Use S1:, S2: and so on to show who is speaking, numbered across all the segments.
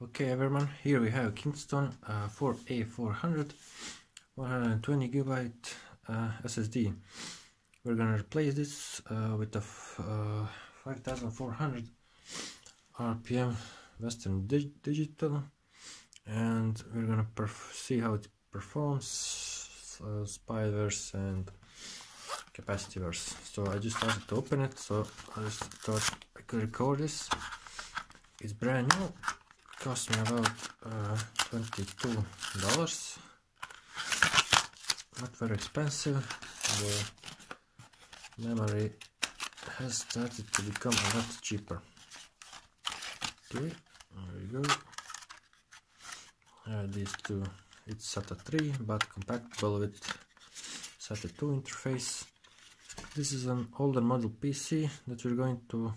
S1: Okay everyone, here we have Kingston uh, 4A400 120 gigabyte uh, SSD. We're gonna replace this uh, with a uh, 5400 RPM Western Dig Digital and we're gonna see how it performs, uh, and capacitors. So I just started to open it, so I just thought I could record this. It's brand new cost me about uh, $22 not very expensive the memory has started to become a lot cheaper. Okay there we go. Uh, these two it's SATA 3 but compatible with SATA 2 interface. This is an older model PC that we're going to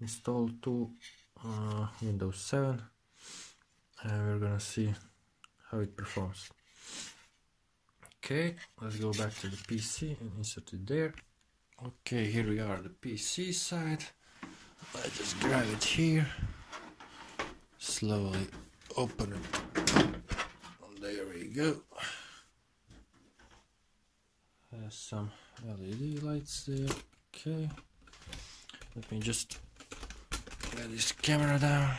S1: install to uh, Windows 7 and we're gonna see how it performs. Okay let's go back to the PC and insert it there. Okay here we are the PC side. I just grab it here. Slowly open it there we go. Has some LED lights there. Okay. Let me just Get this camera down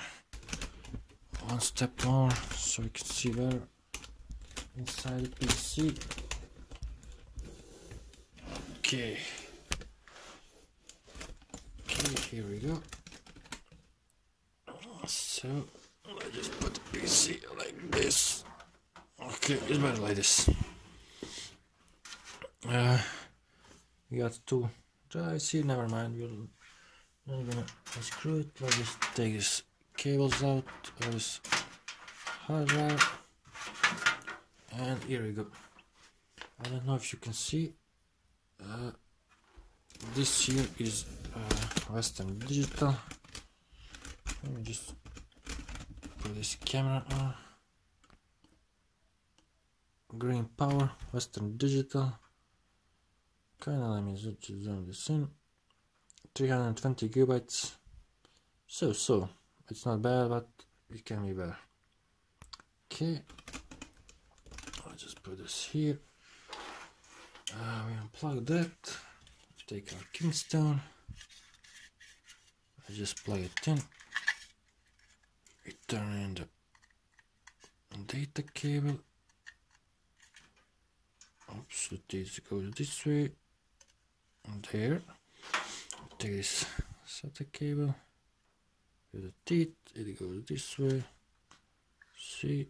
S1: one step more so you can see better inside the PC. Okay. Okay, here we go. So I just put the PC like this. Okay, it's better like this. Uh, we got two drives here. Never mind. We'll I'm gonna unscrew it. I'll just take these cables out of this hard drive. And here we go. I don't know if you can see. Uh, this here is uh, Western Digital. Let me just put this camera on. Green Power, Western Digital. Kinda let me zoom this in. 320 gigabytes. So so it's not bad but it can be better. Okay. I'll just put this here. Uh, we unplug that. Take our Kingston I just plug it in. We turn in the data cable. Oops it goes this way. And there this SATA cable with the teeth, it goes this way, see,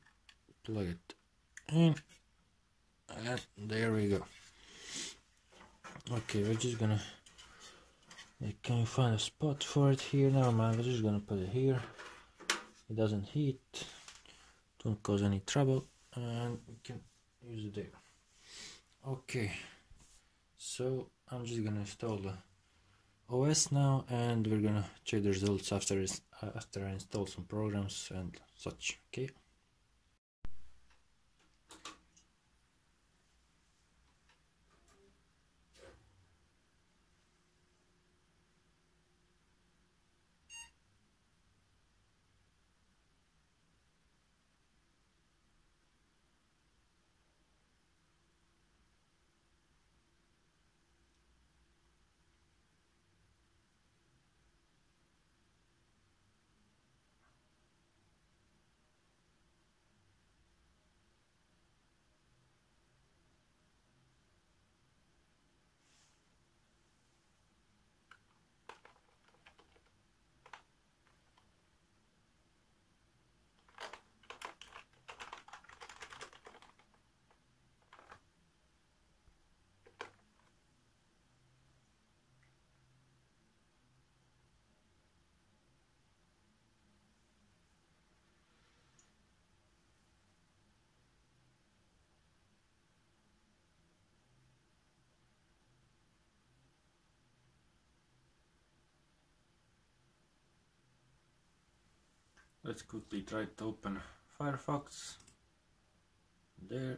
S1: plug it in, and there we go. Okay, we're just gonna, can you find a spot for it here? Never mind, we're just gonna put it here. It doesn't heat, don't cause any trouble, and we can use it there. Okay, so I'm just gonna install the OS now and we're gonna check the results after after I install some programs and such okay let's quickly try to open Firefox there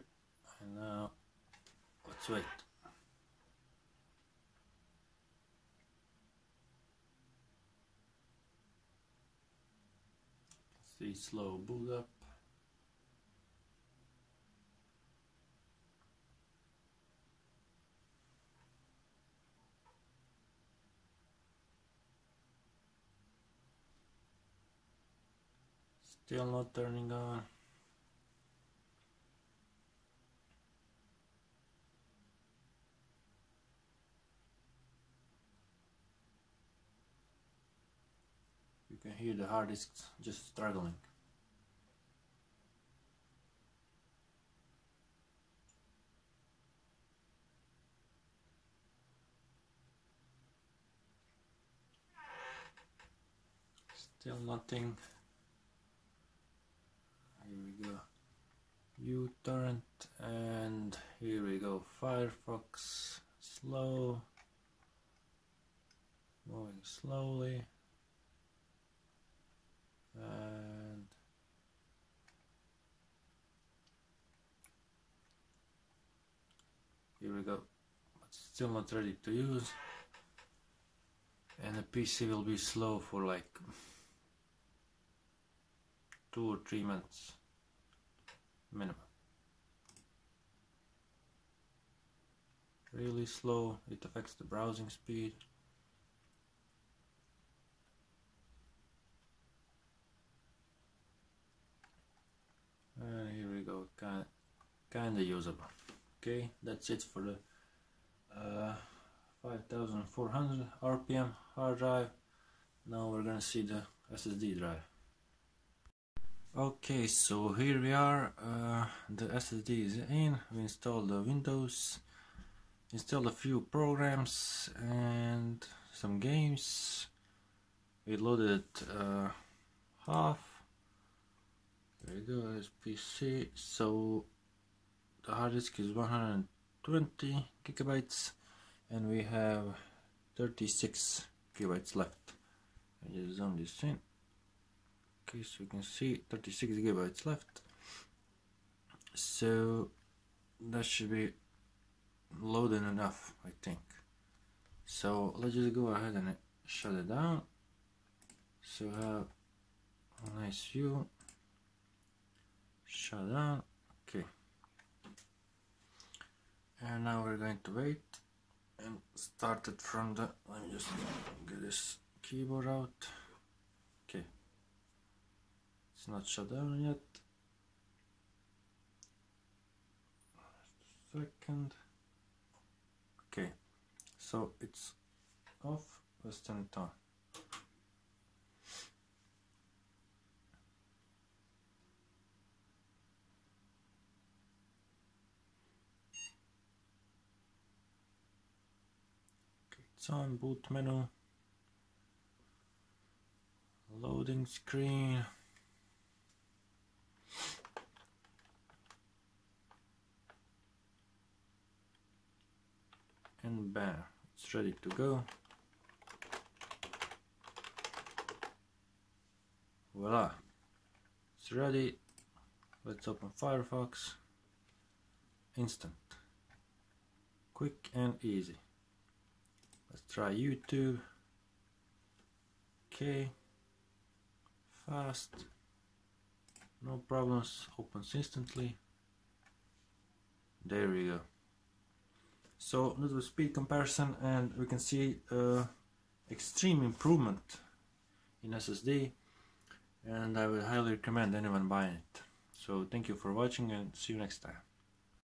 S1: and now let's wait See slow boot up. Still not turning on. You can hear the hard disk just struggling. Still nothing here we go uTorrent and here we go. Firefox slow. Moving slowly. And here we go. But still not ready to use. And the PC will be slow for like two or three months minimum. Really slow, it affects the browsing speed. And here we go, kind kinda usable. Okay, that's it for the uh, 5400 RPM hard drive. Now we're gonna see the SSD drive. Okay, so here we are, uh, the SSD is in, we installed the Windows, installed a few programs and some games, we loaded uh, half, there we go, as PC, so the hard disk is 120 gigabytes and we have 36 gigabytes left. I just zoom this in okay so you can see 36 gigabytes left. So that should be loaded enough I think. So let's just go ahead and shut it down. So have a nice view. Shut down. Okay. And now we're going to wait and start it from the let me just get this keyboard out it's not shut down yet. Second. Okay, so it's off. Let's turn it on. On boot menu. Loading screen. And bam it's ready to go. Voila. It's ready. Let's open Firefox. Instant. Quick and easy. Let's try YouTube. Okay. Fast. No problems. Opens instantly. There we go so little speed comparison and we can see uh, extreme improvement in SSD and I would highly recommend anyone buying it. So thank you for watching and see you next time.